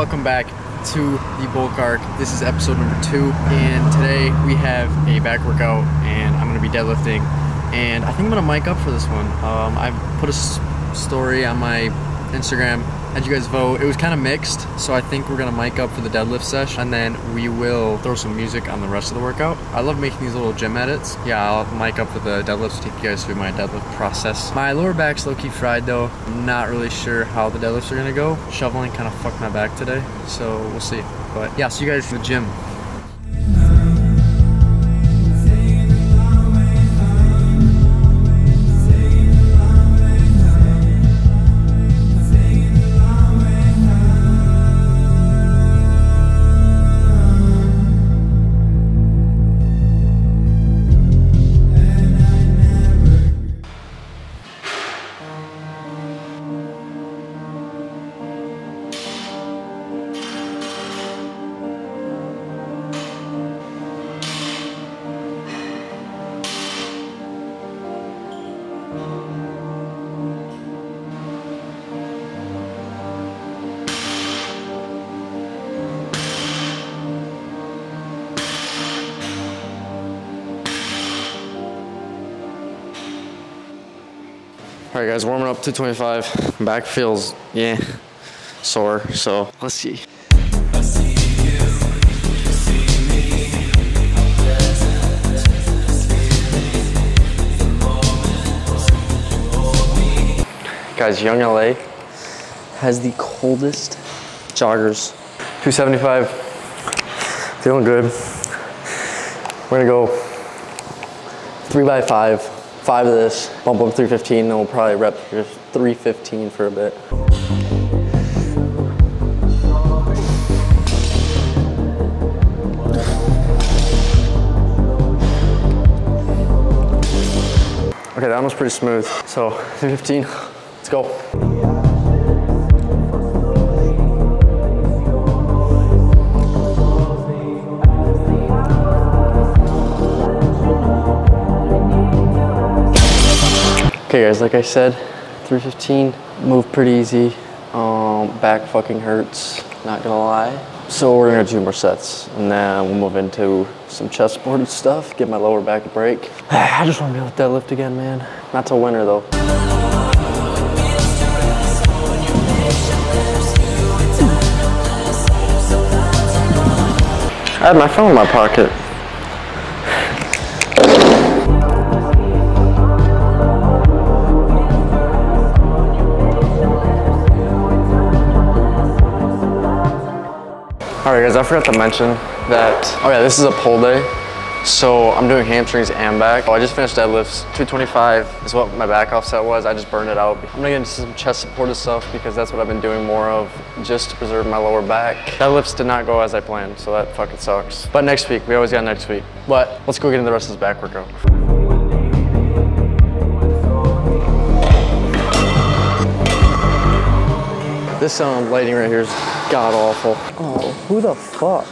welcome back to the bulk arc. This is episode number two, and today we have a back workout, and I'm gonna be deadlifting, and I think I'm gonna mic up for this one. Um, I've put a story on my Instagram, had you guys vote. It was kind of mixed, so I think we're gonna mic up for the deadlift session, and then we will throw some music on the rest of the workout. I love making these little gym edits. Yeah, I'll mic up for the deadlifts take you guys through my deadlift process. My lower back's low-key fried though. I'm not really sure how the deadlifts are gonna go. Shoveling kind of fucked my back today, so we'll see. But yeah, see you guys in the gym. All right, guys, warming up 225. Back feels, yeah, sore. So let's see. Guys, Young LA has the coldest joggers. 275, feeling good. We're gonna go three by five, five of this, bump up 315, then we'll probably rep your 315 for a bit. Okay, that one was pretty smooth. So 315, let's go. Okay guys, like I said, 315, move pretty easy. Um, back fucking hurts, not gonna lie. So we're gonna do more sets and then we'll move into some chest supported stuff, get my lower back a break. I just wanna be able to deadlift again, man. Not till winter though. I had my phone in my pocket. All right, guys, I forgot to mention that, oh yeah, this is a pull day. So I'm doing hamstrings and back. Oh, I just finished deadlifts. 225 is what my back offset was. I just burned it out. I'm gonna get into some chest supported stuff because that's what I've been doing more of just to preserve my lower back. Deadlifts did not go as I planned, so that fucking sucks. But next week, we always got next week. But let's go get into the rest of this back workout. This um, lighting right here is god awful. Oh, who the fuck?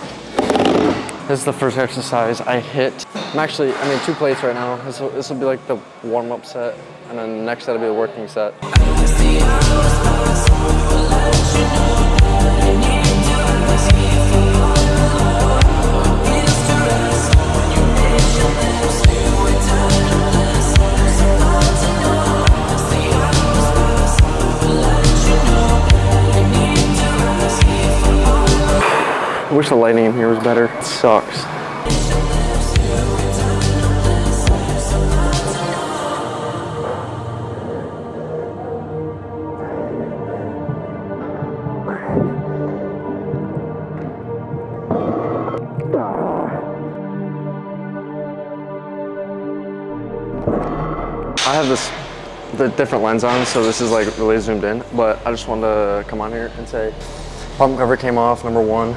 This is the first exercise I hit. I'm actually, I mean, two plates right now. This will, this will be like the warm-up set, and then the next set will be the working set. Wish the lighting in here was better. It sucks. I have this the different lens on, so this is like really zoomed in. But I just wanted to come on here and say, pump cover came off, number one.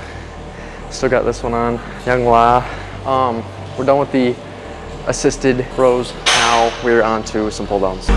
Still got this one on, Young LA. Um, we're done with the assisted rows. Now we're on to some pull downs.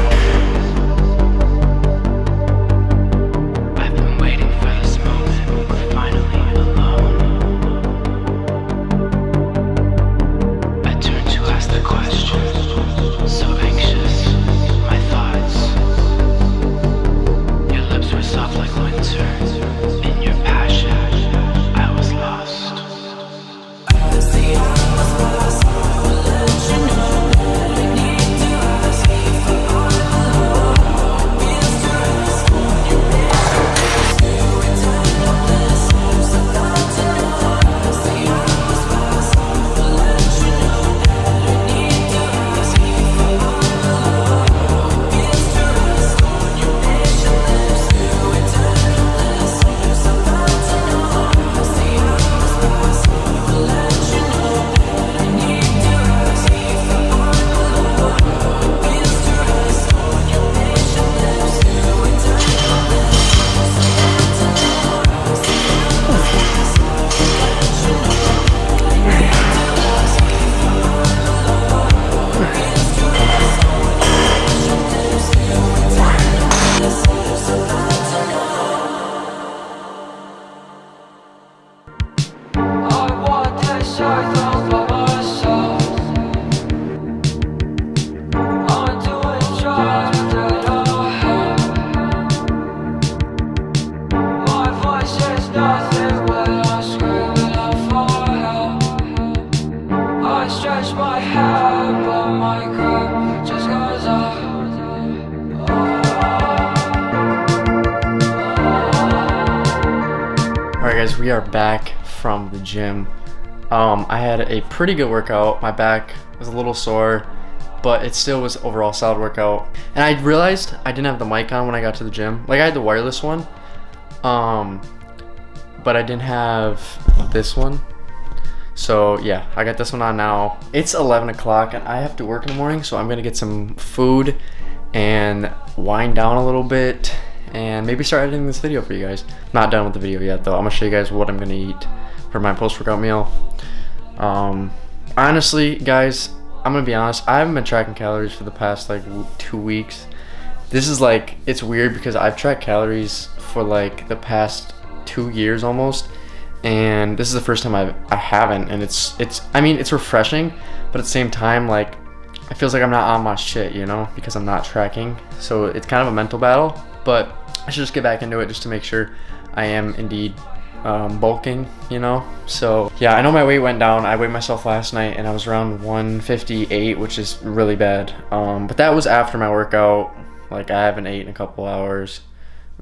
We are back from the gym. Um, I had a pretty good workout. My back was a little sore, but it still was overall solid workout. And I realized I didn't have the mic on when I got to the gym. Like I had the wireless one, um, but I didn't have this one. So yeah, I got this one on now. It's 11 o'clock and I have to work in the morning, so I'm gonna get some food and wind down a little bit and maybe start editing this video for you guys. Not done with the video yet though. I'm gonna show you guys what I'm gonna eat for my post-workout meal. Um, honestly, guys, I'm gonna be honest. I haven't been tracking calories for the past like two weeks. This is like it's weird because I've tracked calories for like the past two years almost, and this is the first time I I haven't, and it's it's I mean it's refreshing, but at the same time like it feels like I'm not on my shit, you know, because I'm not tracking. So it's kind of a mental battle, but I should just get back into it just to make sure I am indeed um, bulking, you know. So yeah, I know my weight went down. I weighed myself last night and I was around 158, which is really bad. Um, but that was after my workout. Like I haven't ate in a couple hours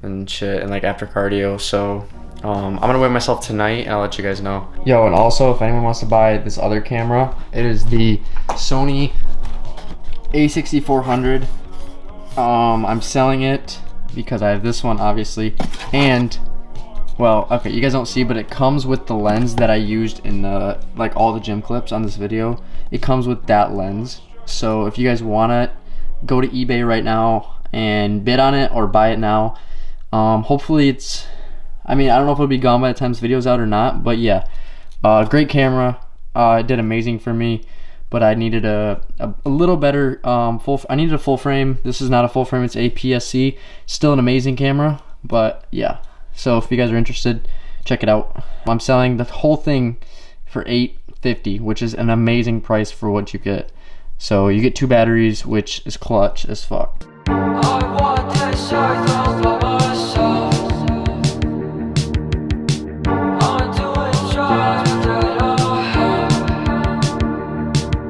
and shit, and like after cardio. So um, I'm gonna weigh myself tonight and I'll let you guys know. Yo, and also if anyone wants to buy this other camera, it is the Sony A6400. Um, I'm selling it because I have this one obviously. And well okay you guys don't see but it comes with the lens that I used in the like all the gym clips on this video. It comes with that lens. So if you guys want it go to eBay right now and bid on it or buy it now um, hopefully it's I mean I don't know if it'll be gone by the time this video's out or not but yeah. Uh, great camera. Uh, it did amazing for me but I needed a, a, a little better um, full. I needed a full frame. This is not a full frame. It's APS-C. Still an amazing camera, but yeah. So if you guys are interested, check it out. I'm selling the whole thing for 850, which is an amazing price for what you get. So you get two batteries, which is clutch as fuck.